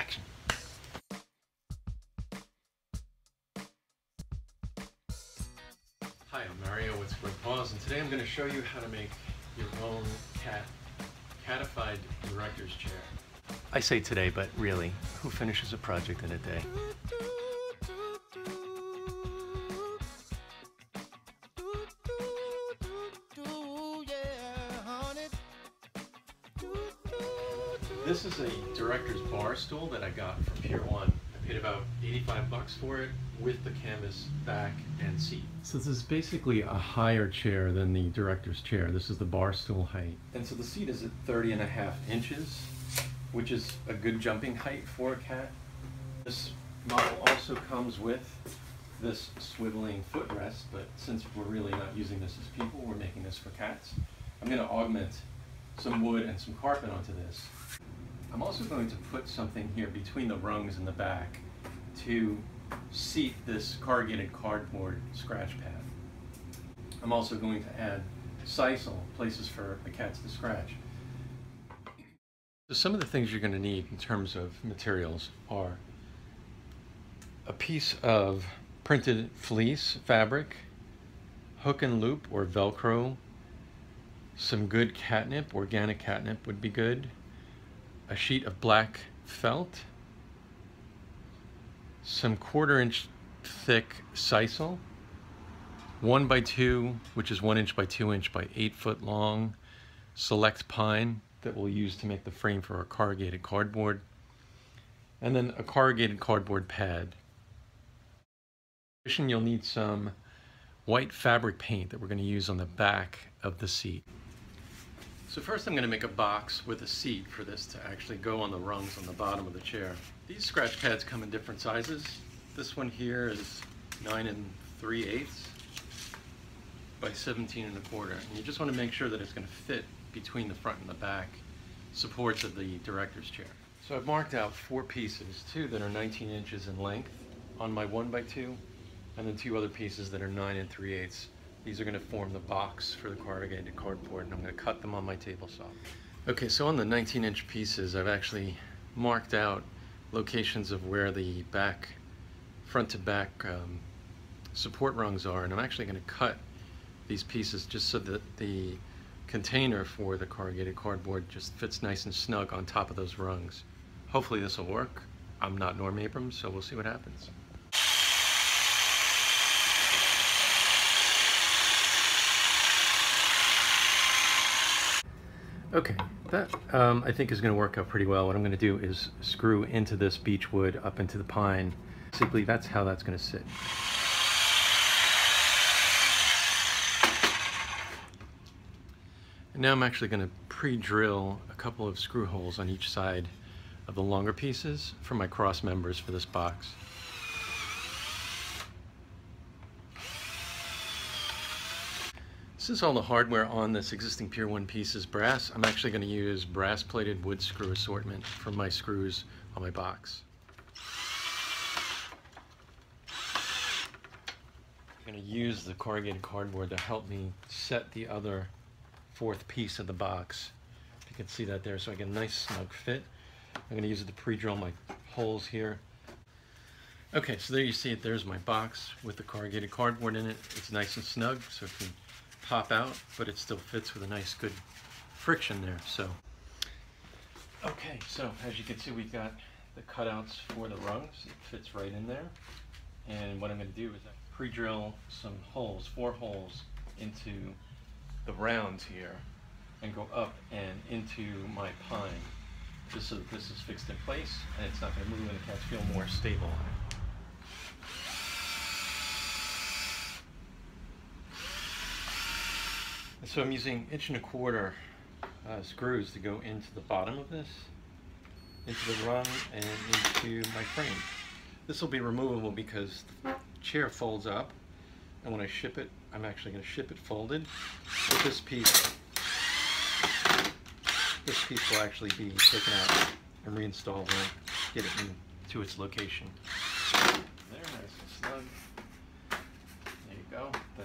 Action. Hi, I'm Mario with Square Paws, and today I'm going to show you how to make your own cat catified director's chair. I say today, but really, who finishes a project in a day? This is a director's bar stool that I got from Pier 1. I paid about 85 bucks for it with the canvas back and seat. So this is basically a higher chair than the director's chair. This is the bar stool height. And so the seat is at 30 and a half inches, which is a good jumping height for a cat. This model also comes with this swiveling footrest, but since we're really not using this as people, we're making this for cats. I'm going to augment some wood and some carpet onto this. I'm also going to put something here between the rungs in the back to seat this corrugated cardboard scratch pad. I'm also going to add sisal, places for the cats to scratch. So some of the things you're going to need in terms of materials are a piece of printed fleece fabric, hook and loop or Velcro, some good catnip, organic catnip would be good, a sheet of black felt, some quarter inch thick sisal, one by two, which is one inch by two inch by eight foot long, select pine that we'll use to make the frame for our corrugated cardboard, and then a corrugated cardboard pad. In addition, you'll need some white fabric paint that we're going to use on the back of the seat. So first I'm going to make a box with a seat for this to actually go on the rungs on the bottom of the chair. These scratch pads come in different sizes. This one here is 9 and 3 eighths by 17 and a quarter. And you just want to make sure that it's going to fit between the front and the back supports of the director's chair. So I've marked out four pieces, two that are 19 inches in length on my 1 by 2 and then two other pieces that are 9 and 3 eighths these are going to form the box for the corrugated cardboard and I'm going to cut them on my table saw. Okay, so on the 19 inch pieces I've actually marked out locations of where the back, front to back um, support rungs are and I'm actually going to cut these pieces just so that the container for the corrugated cardboard just fits nice and snug on top of those rungs. Hopefully this will work. I'm not Norm Abrams, so we'll see what happens. Okay, that um, I think is going to work out pretty well. What I'm going to do is screw into this beech wood up into the pine. Basically, that's how that's going to sit. And now I'm actually going to pre-drill a couple of screw holes on each side of the longer pieces for my cross members for this box. Is all the hardware on this existing Pier 1 piece is brass. I'm actually going to use brass plated wood screw assortment for my screws on my box. I'm going to use the corrugated cardboard to help me set the other fourth piece of the box. You can see that there so I get a nice snug fit. I'm going to use it to pre-drill my holes here. Okay, so there you see it. There's my box with the corrugated cardboard in it. It's nice and snug, so if you pop out, but it still fits with a nice good friction there. So, okay, so as you can see, we've got the cutouts for the rungs. It fits right in there. And what I'm going to do is pre-drill some holes, four holes into the rounds here and go up and into my pine just so that this is fixed in place and it's not going to move and the cats feel more stable on it. So I'm using inch and a quarter uh, screws to go into the bottom of this, into the rung and into my frame. This will be removable because the chair folds up and when I ship it, I'm actually going to ship it folded. But this piece, this piece will actually be taken out and reinstalled and get it into its location. There, nice and snug.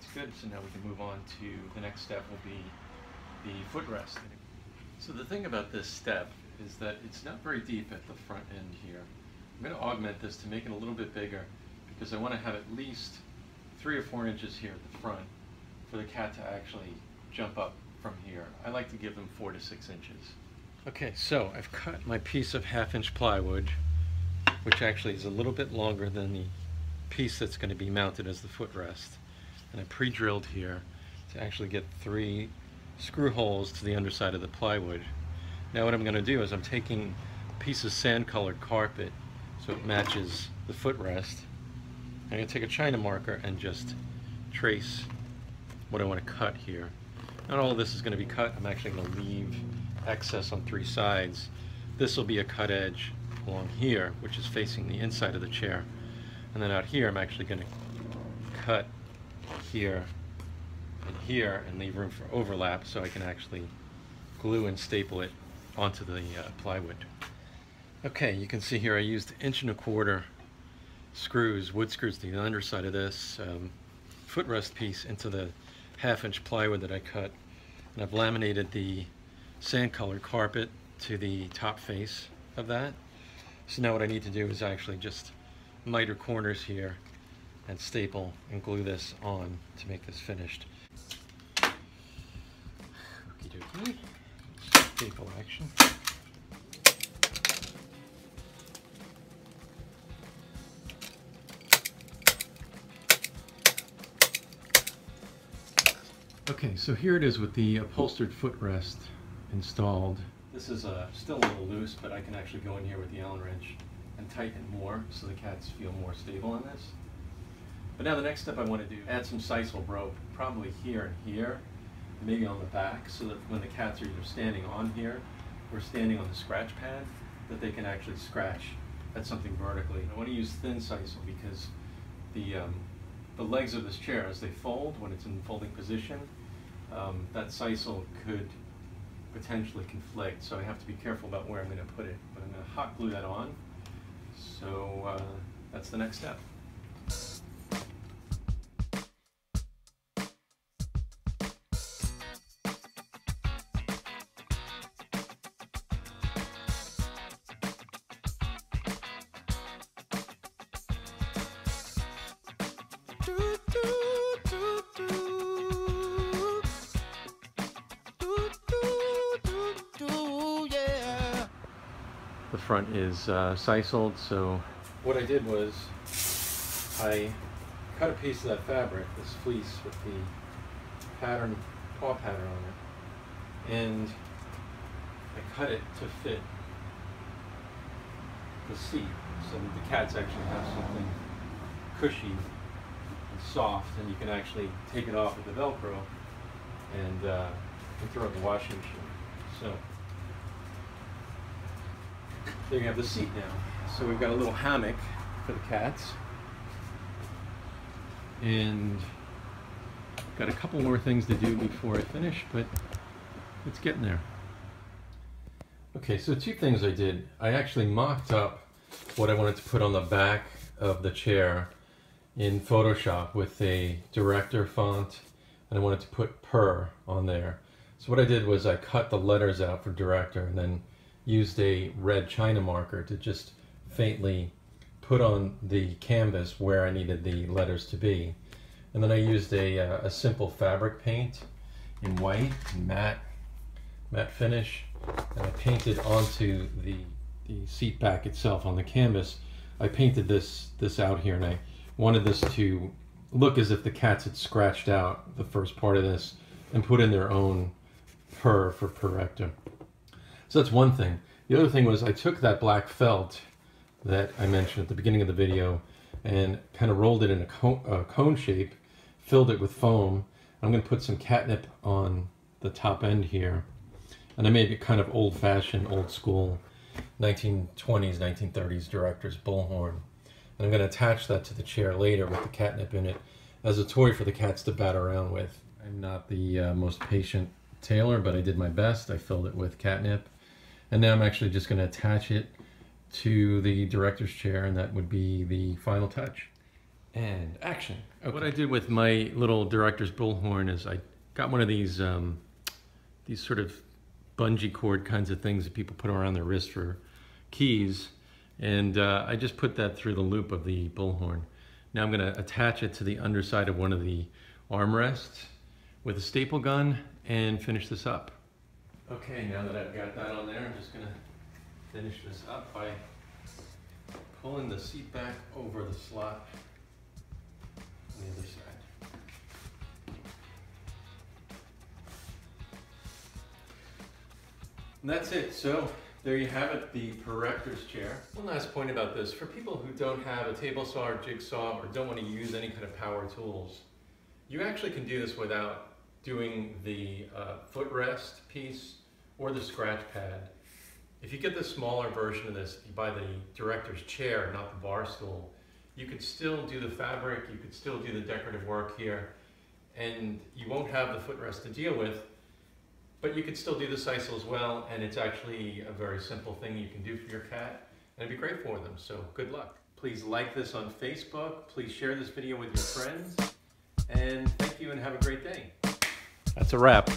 That's good. So now we can move on to the next step will be the footrest. So the thing about this step is that it's not very deep at the front end here. I'm going to augment this to make it a little bit bigger because I want to have at least three or four inches here at the front for the cat to actually jump up from here. I like to give them four to six inches. Okay, so I've cut my piece of half inch plywood, which actually is a little bit longer than the piece that's going to be mounted as the footrest. And I pre-drilled here to actually get three screw holes to the underside of the plywood. Now what I'm going to do is I'm taking a piece of sand colored carpet so it matches the footrest. I'm going to take a China marker and just trace what I want to cut here. Not all of this is going to be cut. I'm actually going to leave excess on three sides. This will be a cut edge along here, which is facing the inside of the chair. And then out here, I'm actually going to cut here and here and leave room for overlap so I can actually glue and staple it onto the uh, plywood. Okay, you can see here I used inch and a quarter screws, wood screws to the underside of this um, footrest piece into the half inch plywood that I cut. And I've laminated the sand colored carpet to the top face of that. So now what I need to do is actually just miter corners here and staple and glue this on to make this finished. Okie dokie. Staple action. Okay, so here it is with the upholstered footrest installed. This is uh, still a little loose, but I can actually go in here with the Allen wrench and tighten it more so the cats feel more stable on this. But now the next step I want to do, add some sisal rope, probably here and here, maybe on the back, so that when the cats are either standing on here or standing on the scratch pad, that they can actually scratch at something vertically. I want to use thin sisal because the, um, the legs of this chair, as they fold, when it's in folding position, um, that sisal could potentially conflict, so I have to be careful about where I'm going to put it. But I'm going to hot glue that on, so uh, that's the next step. Front is uh. So what I did was I cut a piece of that fabric, this fleece with the pattern, paw pattern on it, and I cut it to fit the seat so that the cats actually have something cushy and soft and you can actually take it off with the Velcro and, uh, and throw it in the washing machine. So there you have the seat now. So we've got a little hammock for the cats. And got a couple more things to do before I finish, but it's getting there. Okay, so two things I did. I actually mocked up what I wanted to put on the back of the chair in Photoshop with a director font, and I wanted to put purr on there. So what I did was I cut the letters out for director and then used a red china marker to just faintly put on the canvas where I needed the letters to be. And then I used a, uh, a simple fabric paint in white, matte, matte finish, and I painted onto the, the seat back itself on the canvas. I painted this, this out here and I wanted this to look as if the cats had scratched out the first part of this and put in their own purr for Purrector. So that's one thing. The other thing was I took that black felt that I mentioned at the beginning of the video and kind of rolled it in a cone, a cone shape, filled it with foam. I'm going to put some catnip on the top end here. And I made it kind of old-fashioned, old-school 1920s, 1930s director's bullhorn. And I'm going to attach that to the chair later with the catnip in it as a toy for the cats to bat around with. I'm not the uh, most patient tailor, but I did my best. I filled it with catnip and now I'm actually just going to attach it to the director's chair and that would be the final touch. And action. Okay. What I did with my little director's bullhorn is I got one of these um, these sort of bungee cord kinds of things that people put around their wrist for keys. And uh, I just put that through the loop of the bullhorn. Now I'm gonna attach it to the underside of one of the armrests with a staple gun and finish this up. Okay, now that I've got that on there, I'm just gonna finish this up by pulling the seat back over the slot on the other side. And that's it. So there you have it, the Purrector's chair. One last point about this. For people who don't have a table saw or jigsaw or don't want to use any kind of power tools, you actually can do this without doing the uh, footrest piece or the scratch pad. If you get the smaller version of this, you buy the director's chair, not the bar stool, you could still do the fabric, you could still do the decorative work here, and you won't have the footrest to deal with, but you could still do the sisal as well, and it's actually a very simple thing you can do for your cat, and it'd be great for them, so good luck. Please like this on Facebook, please share this video with your friends, and thank you and have a great day. That's a wrap.